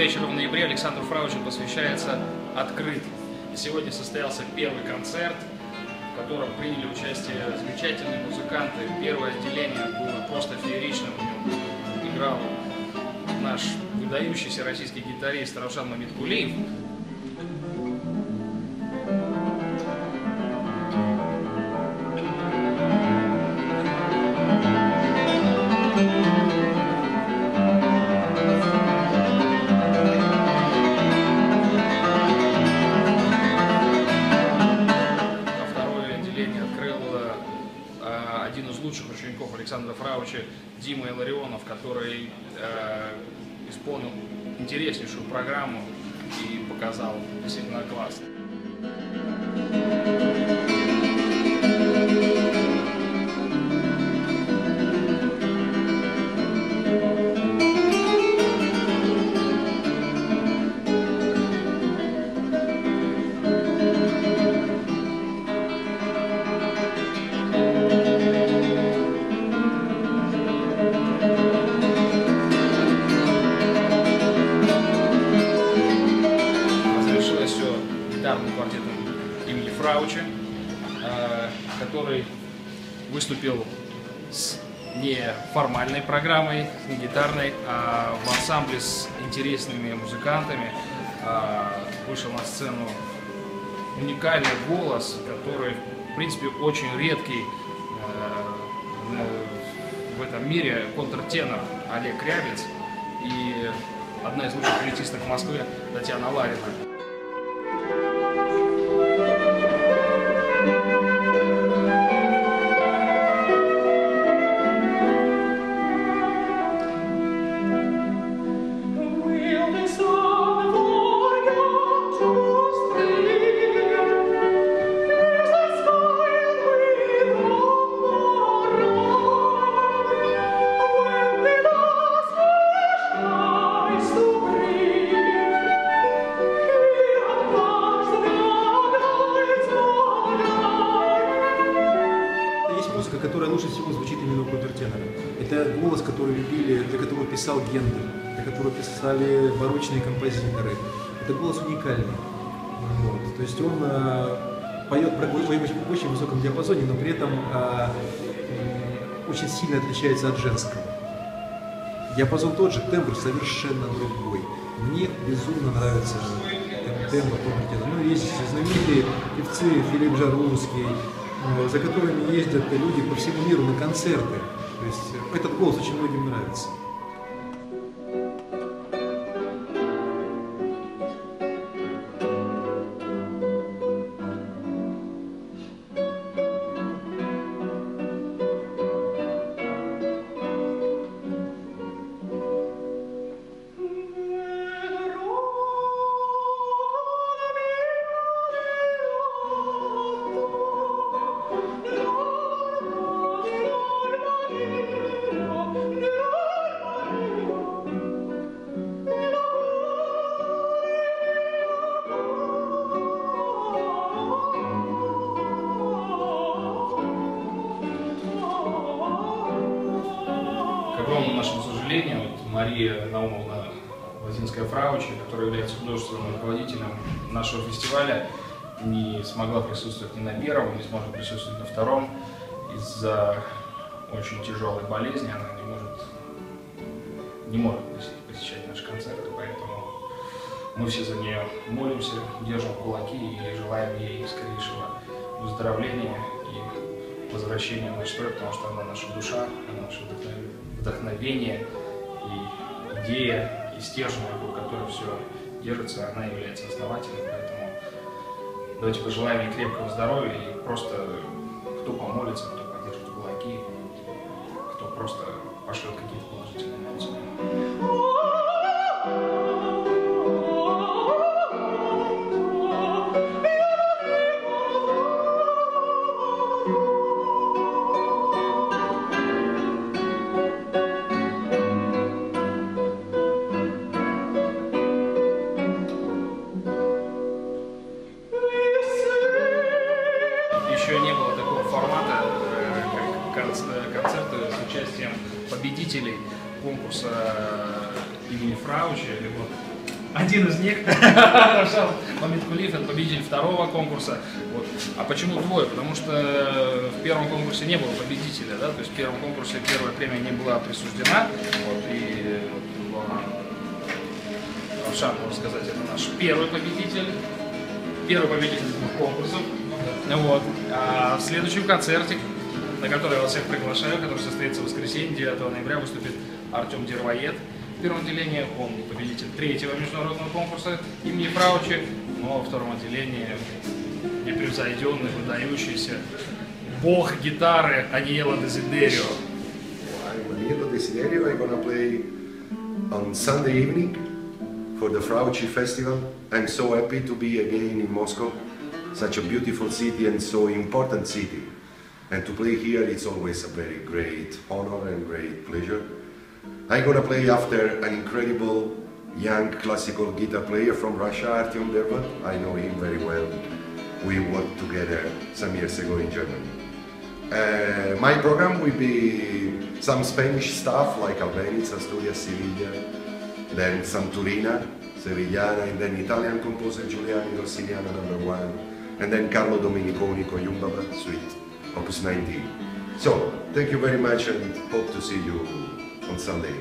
вечера в ноябре Александру Фраучу посвящается «Открыт». Сегодня состоялся первый концерт, в котором приняли участие замечательные музыканты. Первое отделение было просто фееричным. Играл наш выдающийся российский гитарист Равшан Мамиткулиев. Который э, исполнил интереснейшую программу и показал действительно классно. Выступил с неформальной программой, не гитарной, а в ансамбле с интересными музыкантами. Э, Вышел на сцену уникальный голос, который, в принципе, очень редкий э, в этом мире контртенор Олег Рябец и одна из лучших флейтисток Москвы Татьяна Ларина. Контртенора. Это голос, который любили, для которого писал Гендель, для которого писали барочные композиторы. Это голос уникальный. Вот. То есть он э, поет про- в очень, высоком диапазоне, но при этом э, очень сильно отличается от женского. Диапазон тот же, тембр совершенно другой. Мне безумно нравится тем- тембр контртенора. Ну, есть знаменитые певцы Филипп Жаровский, э, за которыми ездят люди по всему миру на концерты. То есть э, этот голос очень многим нравится. Мария Наумовна Лазинская Фраучи, которая является художественным руководителем нашего фестиваля, не смогла присутствовать ни на первом, не сможет присутствовать на втором. Из-за очень тяжелой болезни она не может, не может посе- посещать наши концерты, поэтому мы все за нее молимся, держим кулаки и желаем ей скорейшего выздоровления и возвращения в наш строй, потому что она наша душа, она наше вдохновение, идея, и стержень, вокруг которой все держится, она является основателем, поэтому давайте пожелаем ей крепкого здоровья и просто кто помолится, кто поддержит кулаки, кто просто пошлет какие-то положительные эмоции. Концерты с участием победителей конкурса имени Фрауча, либо один из них, Мамед Кулиф, это победитель второго конкурса. Вот. А почему двое? Потому что в первом конкурсе не было победителя, да, то есть в первом конкурсе первая премия не была присуждена, вот, и вот, Равшан, можно сказать, это наш первый победитель, первый победитель двух конкурсов. Вот. А в следующем концерте, на который я вас всех приглашаю, который состоится в воскресенье, 9 ноября, выступит Артем Дервоед. В первом отделении он победитель третьего международного конкурса имени Фраучи, но во втором отделении непревзойденный, выдающийся бог гитары Аниела Дезидерио. Danilo Desiderio. I'm gonna play on Sunday evening for the Frauci Festival. I'm so happy to be again in Moscow, such a beautiful city and so important city. And to play here, it's always a very great honor and great pleasure. I'm gonna play after an incredible young classical guitar player from Russia, Artyom Dervat. I know him very well. We worked together some years ago in Germany. Uh, my program will be some Spanish stuff like Albeniz, Asturias, Sevilla, then some Turina, Sevillana, and then Italian composer Giuliani Rossiniana number one, and then Carlo Domeniconi Coyumbaba Suite, Opus 19. So, thank you very much and hope to see you on Sunday.